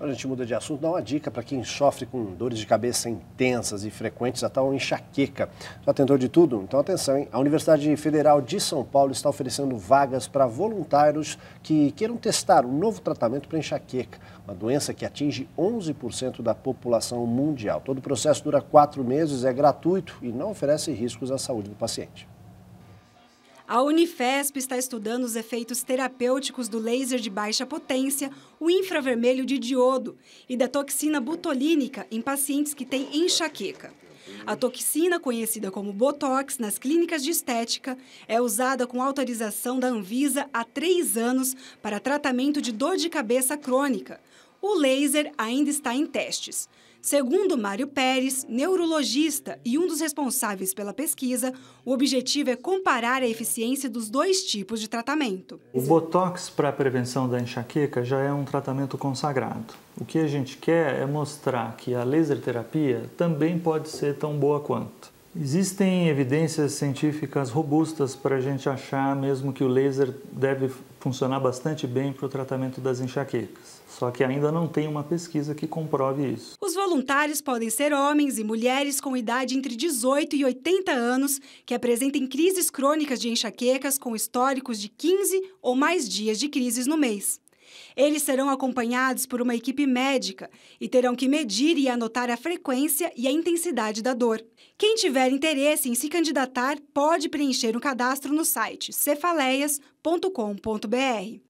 A gente muda de assunto, dá uma dica para quem sofre com dores de cabeça intensas e frequentes, a tal enxaqueca. Já tentou de tudo? Então atenção, hein? A Universidade Federal de São Paulo está oferecendo vagas para voluntários que queiram testar um novo tratamento para enxaqueca, uma doença que atinge 11% da população mundial. Todo o processo dura quatro meses, é gratuito e não oferece riscos à saúde do paciente. A Unifesp está estudando os efeitos terapêuticos do laser de baixa potência, o infravermelho de diodo e da toxina botulínica em pacientes que têm enxaqueca. A toxina, conhecida como Botox nas clínicas de estética, é usada com autorização da Anvisa há três anos para tratamento de dor de cabeça crônica. O laser ainda está em testes. Segundo Mário Pérez, neurologista e um dos responsáveis pela pesquisa, o objetivo é comparar a eficiência dos dois tipos de tratamento. O Botox para a prevenção da enxaqueca já é um tratamento consagrado. O que a gente quer é mostrar que a laser terapia também pode ser tão boa quanto. Existem evidências científicas robustas para a gente achar mesmo que o laser deve funcionar bastante bem para o tratamento das enxaquecas. Só que ainda não tem uma pesquisa que comprove isso. Os voluntários podem ser homens e mulheres com idade entre 18 e 80 anos que apresentem crises crônicas de enxaquecas com históricos de 15 ou mais dias de crises no mês. Eles serão acompanhados por uma equipe médica e terão que medir e anotar a frequência e a intensidade da dor. Quem tiver interesse em se candidatar pode preencher um cadastro no site cefaleias.com.br.